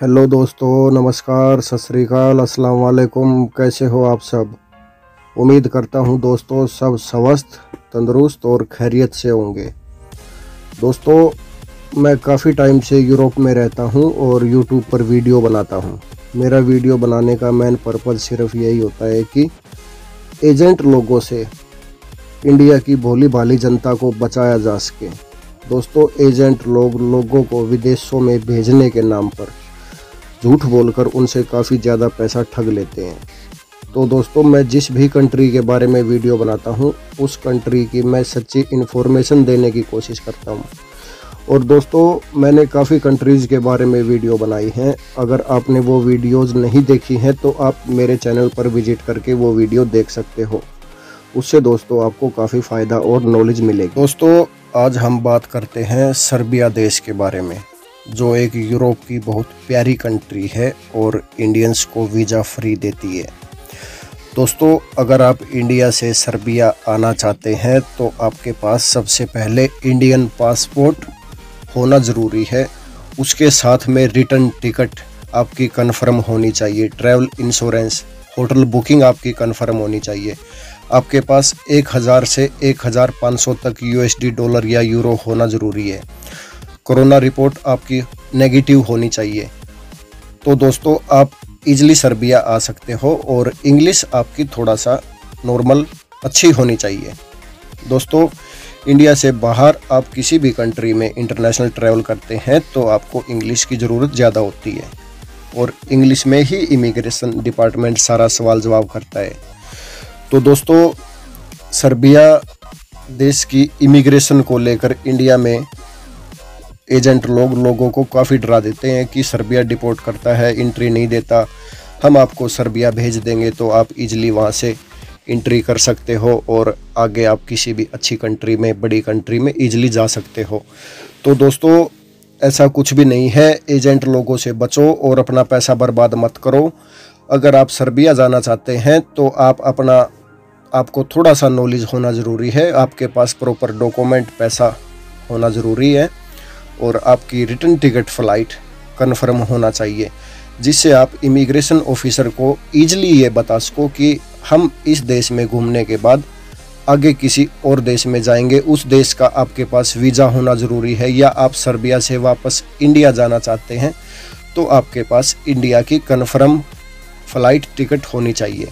Hello दोस्तों, नमस्कार सत श्रीकाल अस्सलाम वालेकुम कैसे हो आप सब? उम्मीद करता हूँ दोस्तों सब स्वस्थ, तंदुरुस्त और खैरियत से होंगे। दोस्तों, मैं काफ़ी टाइम से यूरोप में रहता हूँ और यूट्यूब पर वीडियो बनाता हूँ। मेरा वीडियो बनाने का मेन पर्पज़ सिर्फ़ यही होता है कि एजेंट लोगों से इंडिया की भोली भाली जनता को बचाया जा सके। दोस्तों, एजेंट लोग लोगों को विदेशों में भेजने के नाम पर झूठ बोलकर उनसे काफ़ी ज़्यादा पैसा ठग लेते हैं। तो दोस्तों, मैं जिस भी कंट्री के बारे में वीडियो बनाता हूँ, उस कंट्री की मैं सच्ची इन्फॉर्मेशन देने की कोशिश करता हूँ। और दोस्तों, मैंने काफ़ी कंट्रीज़ के बारे में वीडियो बनाई हैं। अगर आपने वो वीडियोज़ नहीं देखी हैं तो आप मेरे चैनल पर विज़िट करके वो वीडियो देख सकते हो। उससे दोस्तों, आपको काफ़ी फ़ायदा और नॉलेज मिलेगी। दोस्तों, आज हम बात करते हैं सर्बिया देश के बारे में। जो एक यूरोप की बहुत प्यारी कंट्री है और इंडियंस को वीज़ा फ्री देती है। दोस्तों, अगर आप इंडिया से सर्बिया आना चाहते हैं तो आपके पास सबसे पहले इंडियन पासपोर्ट होना ज़रूरी है। उसके साथ में रिटर्न टिकट आपकी कन्फर्म होनी चाहिए। ट्रैवल इंश्योरेंस होटल बुकिंग आपकी कन्फर्म होनी चाहिए। आपके पास एक हज़ार से एक हज़ार पाँच सौ तक यूएसडी डॉलर या यूरो होना ज़रूरी है। कोरोना रिपोर्ट आपकी नेगेटिव होनी चाहिए। तो दोस्तों, आप इजली सर्बिया आ सकते हो और इंग्लिश आपकी थोड़ा सा नॉर्मल अच्छी होनी चाहिए। दोस्तों, इंडिया से बाहर आप किसी भी कंट्री में इंटरनेशनल ट्रैवल करते हैं तो आपको इंग्लिश की ज़रूरत ज़्यादा होती है और इंग्लिश में ही इमिग्रेशन डिपार्टमेंट सारा सवाल जवाब करता है। तो दोस्तों, सर्बिया देश की इमिग्रेशन को लेकर इंडिया में एजेंट लोग लोगों को काफ़ी डरा देते हैं कि सर्बिया डिपोर्ट करता है इंट्री नहीं देता। हम आपको सर्बिया भेज देंगे तो आप इजली वहाँ से इंट्री कर सकते हो और आगे आप किसी भी अच्छी कंट्री में, बड़ी कंट्री में ईजिली जा सकते हो। तो दोस्तों, ऐसा कुछ भी नहीं है। एजेंट लोगों से बचो और अपना पैसा बर्बाद मत करो। अगर आप सर्बिया जाना चाहते हैं तो आप अपना, आपको थोड़ा सा नॉलेज होना ज़रूरी है। आपके पास प्रॉपर डॉक्यूमेंट पैसा होना ज़रूरी है। और आपकी रिटर्न टिकट फ़्लाइट कन्फर्म होना चाहिए, जिससे आप इमिग्रेशन ऑफिसर को ईजिली ये बता सको कि हम इस देश में घूमने के बाद आगे किसी और देश में जाएँगे। उस देश का आपके पास वीज़ा होना ज़रूरी है या आप सर्बिया से वापस इंडिया जाना चाहते हैं तो आपके पास इंडिया की कन्फर्म फ़्लाइट टिकट होनी चाहिए।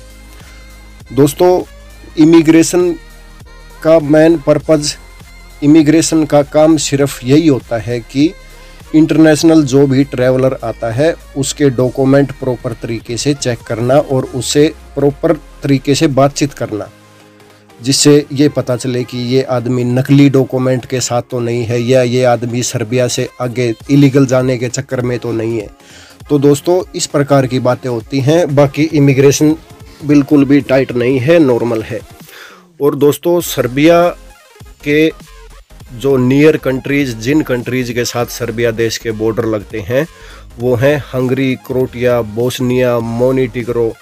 दोस्तों, इमिग्रेशन का मेन पर्पज़ इमिग्रेशन का काम सिर्फ़ यही होता है कि इंटरनेशनल जो भी ट्रैवलर आता है, उसके डॉक्यूमेंट प्रॉपर तरीके से चेक करना और उससे प्रॉपर तरीके से बातचीत करना, जिससे ये पता चले कि ये आदमी नकली डॉक्यूमेंट के साथ तो नहीं है या ये आदमी सर्बिया से आगे इलीगल जाने के चक्कर में तो नहीं है। तो दोस्तों, इस प्रकार की बातें होती हैं। बाकी इमिग्रेशन बिल्कुल भी टाइट नहीं है, नॉर्मल है। और दोस्तों, सर्बिया के जो नियर कंट्रीज़ जिन कंट्रीज़ के साथ सर्बिया देश के बॉर्डर लगते हैं, वो हैं Hungary Croatia Bosnia Montenegro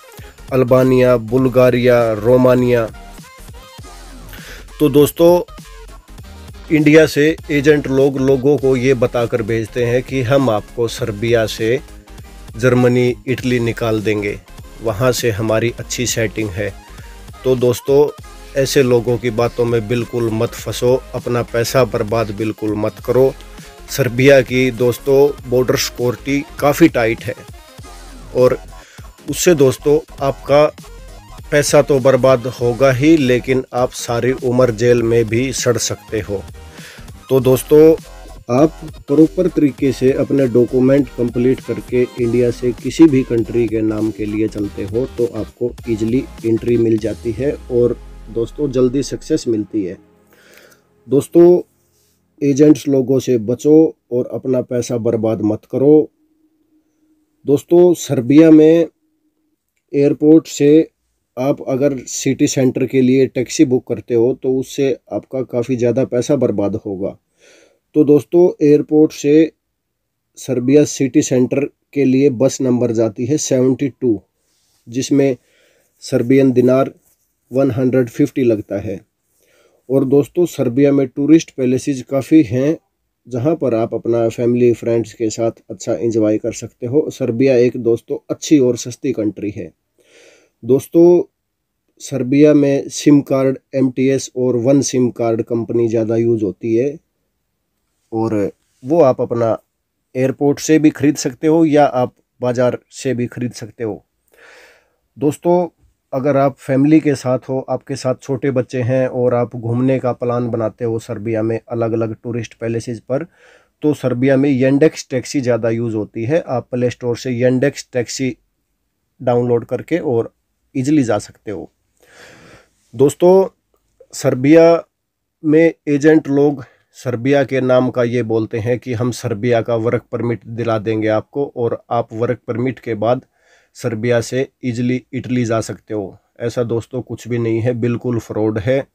Albania Bulgaria Romania तो दोस्तों इंडिया से एजेंट लोग, लोगों को ये बताकर भेजते हैं कि हम आपको सर्बिया से जर्मनी इटली निकाल देंगे। वहाँ से हमारी अच्छी सेटिंग है। तो दोस्तों ऐसे लोगों की बातों में बिल्कुल मत फंसो, अपना पैसा बर्बाद बिल्कुल मत करो। सर्बिया की दोस्तों बॉर्डर सिक्योरिटी काफ़ी टाइट है। और उससे दोस्तों, आपका पैसा तो बर्बाद होगा ही, लेकिन आप सारी उम्र जेल में भी सड़ सकते हो। तो दोस्तों, आप प्रॉपर तरीके से अपने डॉक्यूमेंट कंप्लीट करके इंडिया से किसी भी कंट्री के नाम के लिए चलते हो तो आपको इजली एंट्री मिल जाती है। और दोस्तों, जल्दी सक्सेस मिलती है। दोस्तों एजेंट्स लोगों से बचो और अपना पैसा बर्बाद मत करो। दोस्तों, सर्बिया में एयरपोर्ट से आप अगर सिटी सेंटर के लिए टैक्सी बुक करते हो तो उससे आपका काफ़ी ज़्यादा पैसा बर्बाद होगा। तो दोस्तों एयरपोर्ट से सर्बिया सिटी सेंटर के लिए बस नंबर जाती है सेवेंटी टू जिसमें सर्बियन दिनार 150 लगता है। और दोस्तों, सर्बिया में टूरिस्ट पैलेसेस काफ़ी हैं, जहाँ पर आप अपना फैमिली फ्रेंड्स के साथ अच्छा इंजॉय कर सकते हो। सर्बिया एक दोस्तों अच्छी और सस्ती कंट्री है। दोस्तों, सर्बिया में सिम कार्ड एमटीएस और वन सिम कार्ड कंपनी ज़्यादा यूज़ होती है। और वो आप अपना एयरपोर्ट से भी खरीद सकते हो या आप बाज़ार से भी खरीद सकते हो। दोस्तों अगर आप फैमिली के साथ हो, आपके साथ छोटे बच्चे हैं और आप घूमने का प्लान बनाते हो सर्बिया में अलग अलग टूरिस्ट पैलेसेस पर तो सर्बिया में येंडेक्स टैक्सी ज़्यादा यूज़ होती है। आप प्ले स्टोर से येंडेक्स टैक्सी डाउनलोड करके और इजीली जा सकते हो। दोस्तों, सर्बिया में एजेंट लोग सर्बिया के नाम का ये बोलते हैं कि हम सर्बिया का वर्क परमिट दिला देंगे आपको और आप वर्क परमिट के बाद सर्बिया से इजली इटली जा सकते हो। ऐसा दोस्तों कुछ भी नहीं है, बिल्कुल फ्रॉड है।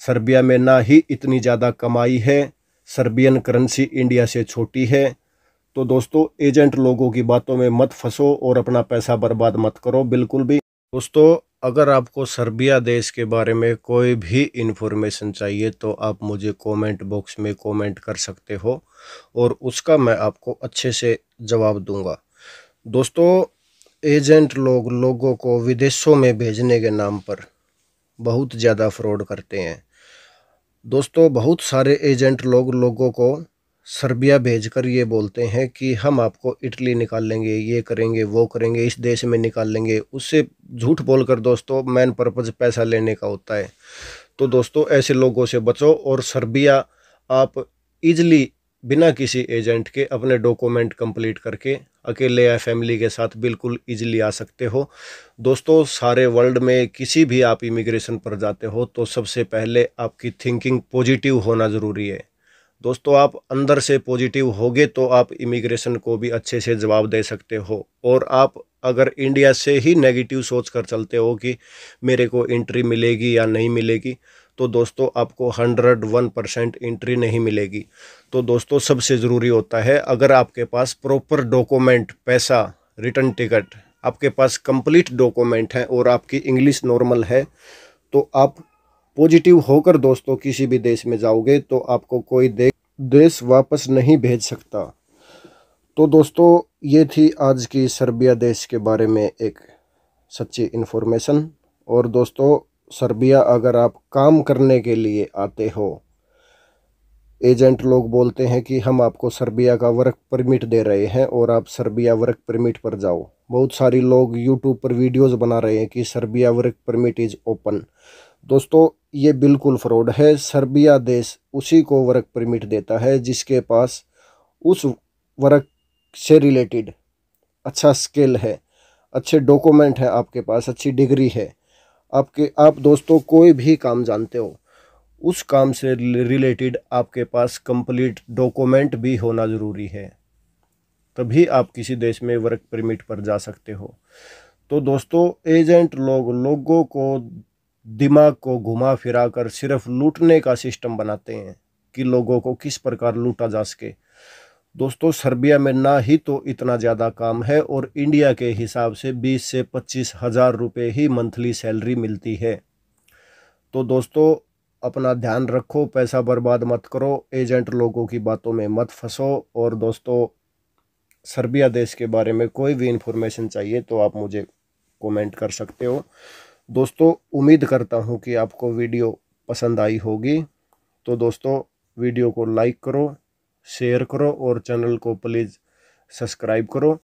सर्बिया में ना ही इतनी ज़्यादा कमाई है, सर्बियन करेंसी इंडिया से छोटी है। तो दोस्तों, एजेंट लोगों की बातों में मत फंसो और अपना पैसा बर्बाद मत करो, बिल्कुल भी। दोस्तों, अगर आपको सर्बिया देश के बारे में कोई भी इन्फॉर्मेशन चाहिए तो आप मुझे कमेंट बॉक्स में कमेंट कर सकते हो और उसका मैं आपको अच्छे से जवाब दूँगा। दोस्तों एजेंट लोग लोगों को विदेशों में भेजने के नाम पर बहुत ज़्यादा फ्रॉड करते हैं। दोस्तों, बहुत सारे एजेंट लोग लोगों को सर्बिया भेजकर ये बोलते हैं कि हम आपको इटली निकाल लेंगे, ये करेंगे, वो करेंगे, इस देश में निकाल लेंगे। उससे झूठ बोलकर दोस्तों मैन पर्पज़ पैसा लेने का होता है। तो दोस्तों, ऐसे लोगों से बचो और सर्बिया, आप इजली बिना किसी एजेंट के अपने डॉक्यूमेंट कंप्लीट करके अकेले या फैमिली के साथ बिल्कुल इजीली आ सकते हो। दोस्तों, सारे वर्ल्ड में किसी भी आप इमिग्रेशन पर जाते हो तो सबसे पहले आपकी थिंकिंग पॉजिटिव होना ज़रूरी है। दोस्तों, आप अंदर से पॉजिटिव होगे तो आप इमिग्रेशन को भी अच्छे से जवाब दे सकते हो। और आप अगर इंडिया से ही नेगेटिव सोच कर चलते हो कि मेरे को एंट्री मिलेगी या नहीं मिलेगी तो दोस्तों आपको हंड्रेड वन परसेंट एंट्री नहीं मिलेगी। तो दोस्तों सबसे ज़रूरी होता है अगर आपके पास प्रॉपर डॉक्यूमेंट पैसा रिटर्न टिकट आपके पास कंप्लीट डॉक्यूमेंट है और आपकी इंग्लिश नॉर्मल है तो आप पॉजिटिव होकर दोस्तों किसी भी देश में जाओगे तो आपको कोई दे, देश वापस नहीं भेज सकता। तो दोस्तों ये थी आज की सर्बिया देश के बारे में एक सच्ची इन्फॉर्मेशन और दोस्तों सर्बिया, अगर आप काम करने के लिए आते हो, एजेंट लोग बोलते हैं कि हम आपको सर्बिया का वर्क परमिट दे रहे हैं और आप सर्बिया वर्क परमिट पर जाओ। बहुत सारी लोग यूट्यूब पर वीडियोस बना रहे हैं कि Serbia work permit is open. दोस्तों, ये बिल्कुल फ्रॉड है। सर्बिया देश उसी को वर्क परमिट देता है जिसके पास उस वर्क से रिलेटेड अच्छा स्किल है, अच्छे डॉक्यूमेंट है आपके पास, अच्छी डिग्री है। आपके, आप दोस्तों कोई भी काम जानते हो, उस काम से रिलेटेड आपके पास कंप्लीट डॉक्यूमेंट भी होना ज़रूरी है। तभी आप किसी देश में वर्क परमिट पर जा सकते हो। तो दोस्तों, एजेंट लोग लोगों को दिमाग को घुमा फिरा कर सिर्फ़ लूटने का सिस्टम बनाते हैं कि लोगों को किस प्रकार लूटा जा सके। दोस्तों, सर्बिया में ना ही तो इतना ज़्यादा काम है और इंडिया के हिसाब से 20 से पच्चीस हज़ार रुपये ही मंथली सैलरी मिलती है। तो दोस्तों, अपना ध्यान रखो, पैसा बर्बाद मत करो, एजेंट लोगों की बातों में मत फंसो और दोस्तों, सर्बिया देश के बारे में कोई भी इन्फॉर्मेशन चाहिए तो आप मुझे कमेंट कर सकते हो। दोस्तों, उम्मीद करता हूँ कि आपको वीडियो पसंद आई होगी। तो दोस्तों, वीडियो को लाइक करो शेयर करो और चैनल को प्लीज़ सब्सक्राइब करो।